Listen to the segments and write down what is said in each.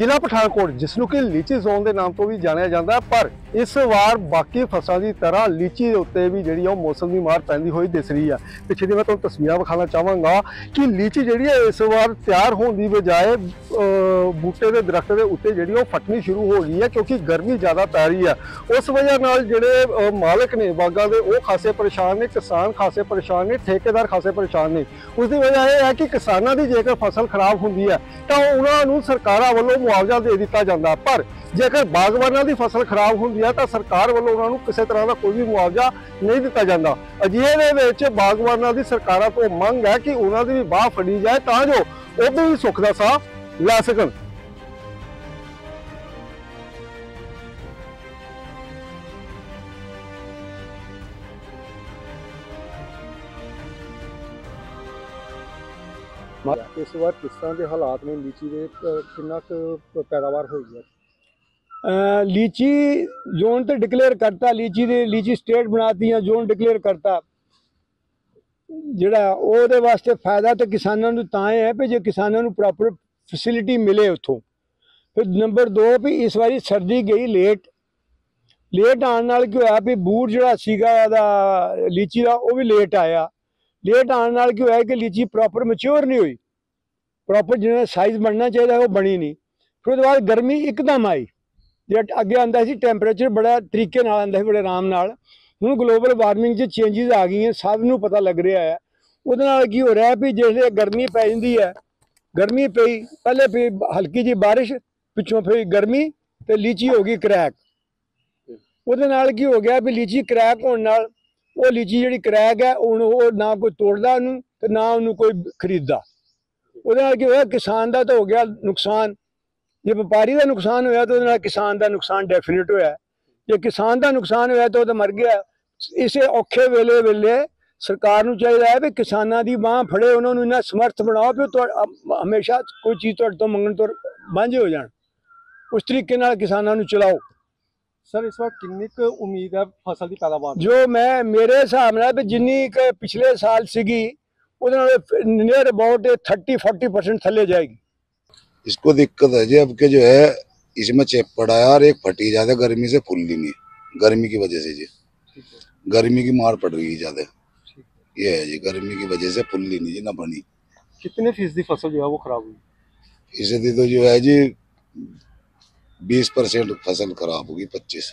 ਜ਼ਿਲ੍ਹਾ ਪਠਾਨਕੋਟ, ਜਿਸ ਨੂੰ ਕਿ ਲੀਚੀ ਜ਼ੋਨ ਦੇ ਨਾਮ ਤੋਂ ਵੀ ਜਾਣਿਆ ਜਾਂਦਾ ਹੈ, ਪਰ ਇਸ ਵਾਰ ਬਾਕੀ ਫਸਲਾਂ ਦੀ ਤਰ੍ਹਾਂ ਲੀਚੀ ਦੇ ਉੱਤੇ ਵੀ ਜਿਹੜੀ ਆ ਉਹ ਮੌਸਮ ਦੀ ਮਾਰ ਪੈਂਦੀ ਹੋਈ ਦਿਸ ਰਹੀ ਆ। ਪਿੱਛੇ ਦੀ ਮੈਂ ਤੁਹਾਨੂੰ ਤਸਵੀਰਾਂ ਵਿਖਾਉਣਾ ਚਾਹਾਂਗਾ ਕਿ ਲੀਚੀ ਜਿਹੜੀ ਹੈ ਇਸ ਵਾਰ ਤਿਆਰ ਹੋਣ ਦੀ ਬਜਾਏ ਬੂਟੇ ਦੇ ਦਰਖਤ ਦੇ ਉੱਤੇ ਜਿਹੜੀ ਉਹ ਫਟਣੀ ਸ਼ੁਰੂ ਹੋ ਗਈ ਹੈ ਕਿਉਂਕਿ ਗਰਮੀ ਜ਼ਿਆਦਾ ਪੈ ਰਹੀ ਹੈ। ਉਸ ਵਜ੍ਹਾ ਨਾਲ ਜਿਹੜੇ ਮਾਲਕ ਨੇ ਬਾਗਾਂ ਦੇ, ਉਹ ਖਾਸੇ ਪਰੇਸ਼ਾਨ ਨੇ, ਕਿਸਾਨ ਖਾਸੇ ਪਰੇਸ਼ਾਨ ਨੇ, ਠੇਕੇਦਾਰ ਖਾਸੇ ਪਰੇਸ਼ਾਨ ਨੇ। ਉਸ ਦੀ ਵਜ੍ਹਾ ਇਹ ਹੈ ਕਿ ਕਿਸਾਨਾਂ ਦੀ ਜੇਕਰ ਫਸਲ ਖਰਾਬ ਹੁੰਦੀ ਹੈ, ਤਾਂ ਉਹਨਾਂ ਨੂੰ ਸਰਕਾਰਾਂ ਵੱਲੋਂ ਮੁਆਵਜ਼ਾ ਦੇ ਦਿੱਤਾ ਜਾਂਦਾ। ਪਰ ਜੇਕਰ ਬਾਗਬਾਨਾਂ ਦੀ ਫਸਲ ਖਰਾਬ ਹੁੰਦੀ ਹੈ, ਤਾਂ ਸਰਕਾਰ ਵੱਲੋਂ ਉਹਨਾਂ ਨੂੰ ਕਿਸੇ ਤਰ੍ਹਾਂ ਦਾ ਕੋਈ ਵੀ ਮੁਆਵਜ਼ਾ ਨਹੀਂ ਦਿੱਤਾ ਜਾਂਦਾ। ਅਜਿਹੇ ਦੇ ਵਿੱਚ ਬਾਗਬਾਨਾਂ ਦੀ ਸਰਕਾਰਾਂ ਤੋਂ ਮੰਗ ਹੈ ਕਿ ਉਹਨਾਂ ਦੀ ਵੀ ਬਾਹ ਫੜੀ ਜਾਏ, ਤਾਂ ਜੋ ਉਹ ਵੀ ਸੁੱਖ ਦਾ ਸਾਹ ਲੈ ਸਕਣ ਇਸ ਵਾਰ ਕਿਸ ਤਰ੍ਹਾਂ ਦੇ ਹਾਲਾਤ ਨੇ ਲੀਚੀ ਦੇ ਕਿੰਨਾ ਕੁ ਪੈਦਾਵਾਰ ਹੋਈ ਹੈ? ਅ, ਲੀਚੀ ਜ਼ੋਨ ਤੇ ਡਿਕਲੇਅਰ ਕਰਤਾ ਲੀਚੀ ਦੇ ਲੀਚੀ ਸਟੇਟ ਬਣਾਤੀ ਹੈ ਜ਼ੋਨ ਡਿਕਲੇਅਰ ਕਰਤਾ। ਜਿਹੜਾ ਉਹਦੇ ਵਾਸਤੇ ਫਾਇਦਾ ਤੇ ਕਿਸਾਨਾਂ ਨੂੰ ਤਾਂ ਇਹ ਹੈ ਵੀ ਜੇ ਕਿਸਾਨਾਂ ਨੂੰ ਪ੍ਰੋਪਰ ਫੈਸਿਲਿਟੀ ਮਿਲੇ ਉੱਥੋਂ। ਫਿਰ ਨੰਬਰ 2 ਵੀ ਇਸ ਵਾਰੀ ਸਰਦੀ ਗਈ ਲੇਟ ਲੇਟ ਆਉਣ ਨਾਲ ਕੀ ਹੋਇਆ ਵੀ ਬੂਰ ਜਿਹੜਾ ਸੀਗਾ ਇਹਦਾ ਲੀਚੀ ਦਾ, ਉਹ ਵੀ ਲੇਟ ਆਇਆ। ਲੇਟ ਆਉਣ ਨਾਲ ਕੀ ਹੋਇਆ ਕਿ ਲੀਚੀ ਪ੍ਰੋਪਰ ਮੈਚੁਰ ਨਹੀਂ ਹੋਈ। ਪ੍ਰੋਪਰ ਜਿਹੜਾ ਸਾਈਜ਼ ਬਣਨਾ ਚਾਹੀਦਾ, ਉਹ ਬਣੀ ਨਹੀਂ। ਫਿਰ ਉਹਦੇ ਬਾਅਦ ਗਰਮੀ ਇੱਕਦਮ ਆਈ। ਜਿਹੜਾ ਅੱਗੇ ਆਂਦਾ ਸੀ ਟੈਂਪਰੇਚਰ ਬੜਾ ਤਰੀਕੇ ਨਾਲ ਆਂਦਾ ਸੀ, ਬੜੇ ਆਰਾਮ ਨਾਲ। ਹੁਣ ਗਲੋਬਲ ਵਾਰਮਿੰਗ 'ਚ ਚੇਂਜਸ ਆ ਗਈਆਂ, ਸਭ ਨੂੰ ਪਤਾ ਲੱਗ ਰਿਹਾ ਹੈ। ਉਹਦੇ ਨਾਲ ਕੀ ਹੋ ਰਿਹਾ ਵੀ ਜਿਹੜੇ ਗਰਮੀ ਪੈ ਜਾਂਦੀ ਹੈ ਗਰਮੀ ਪਈ, ਪਹਿਲੇ ਪਈ ਹਲਕੀ ਜੀ ਬਾਰਿਸ਼, ਪਿੱਛੋਂ ਫਿਰ ਗਰਮੀ ਤੇ ਲੀਚੀ ਹੋ ਗਈ ਕਰੈਕ ਉਹਦੇ ਨਾਲ ਕੀ ਹੋ ਗਿਆ ਵੀ ਲੀਚੀ ਕਰੈਕ ਹੋਣ ਨਾਲ ਉਹ ਲੀਚੀ ਜਿਹੜੀ ਕਰੈਕ ਹੈ ਹੁਣ ਉਹ ਨਾ ਕੋਈ ਤੋੜਦਾ ਉਹਨੂੰ ਤੇ ਨਾ ਉਹਨੂੰ ਕੋਈ ਖਰੀਦਦਾ। ਉਹਦੇ ਨਾਲ ਕੀ ਹੋਇਆ, ਕਿਸਾਨ ਦਾ ਤਾਂ ਹੋ ਗਿਆ ਨੁਕਸਾਨ। ਜੇ ਵਪਾਰੀ ਦਾ ਨੁਕਸਾਨ ਹੋਇਆ ਤਾਂ ਉਹਦੇ ਨਾਲ ਕਿਸਾਨ ਦਾ ਨੁਕਸਾਨ ਡੈਫੀਨਿਟ ਹੋਇਆ। ਜੇ ਕਿਸਾਨ ਦਾ ਨੁਕਸਾਨ ਹੋਇਆ ਤਾਂ ਉਹ ਤਾਂ ਮਰ ਗਿਆ। ਇਸੇ ਔਖੇ ਵੇਲੇ ਵੇਲੇ ਸਰਕਾਰ ਨੂੰ ਚਾਹੀਦਾ ਹੈ ਵੀ ਕਿਸਾਨਾਂ ਦੀ ਬਾਹ ਫੜੇ ਉਹਨਾਂ ਨੂੰ ਇਹਨਾਂ ਸਮਰਥ ਬਣਾਓ ਵੀ ਉਹ ਤੁਹਾ- ਅਮ- ਹਮੇਸ਼ਾ ਕੋਈ ਚੀਜ਼ ਤੁਹਾਡੇ ਤੋਂ ਮੰਗਣ ਤੋਂ ਵਾਂਝੇ ਹੋ ਜਾਣ ਉਸ ਤਰੀਕੇ ਨਾਲ ਕਿਸਾਨਾਂ ਨੂੰ ਚਲਾਓ ਸਰ ਇਸ ਵਾਰ ਕਿੰਨੀ ਕੁ ਉਮੀਦ ਹੈ ਫਸਲ ਦੀ ਪੈਦਾਵਾਰ ਦੀ? ਜੋ ਮੈਂ ਮੇਰੇ ਹਿਸਾਬ ਨਾਲ ਵੀ ਜਿੰਨੀ ਕੁ ਪਿਛਲੇ ਸਾਲ ਸੀਗੀ ਉਹਦੇ ਨਾਲ ਨੀਅਰ ਅਬਾਊਟ 30 40% ਥੱਲੇ ਜਾਏਗੀ इसको दिक्कत है जी अब के जो है इसमें चेप पड़ा है और एक फटी ज्यादा गर्मी से फूल ली नहीं गर्मी की वजह से जी गर्मी की मार पड़ रही है ज्यादा ये है जी गर्मी की वजह से फूल ली नहीं जी ना बनी। कितने फ़ीसदी फ़सल जो है वो खराब हुई? इससे तो जो है जी बीस परसेंट फ़सल खराब होगी पच्चीस।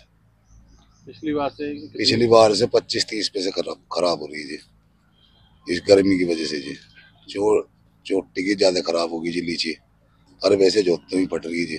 पिछली बार से पिछली बार से पच्चीस तीस पे से खराब खराब हो रही है जी। इस गर्मी की वजह से जी। चोट चोटी की ज़्यादा खराब होगी जी लीची। और वैसे जोत भी फट रही है जी।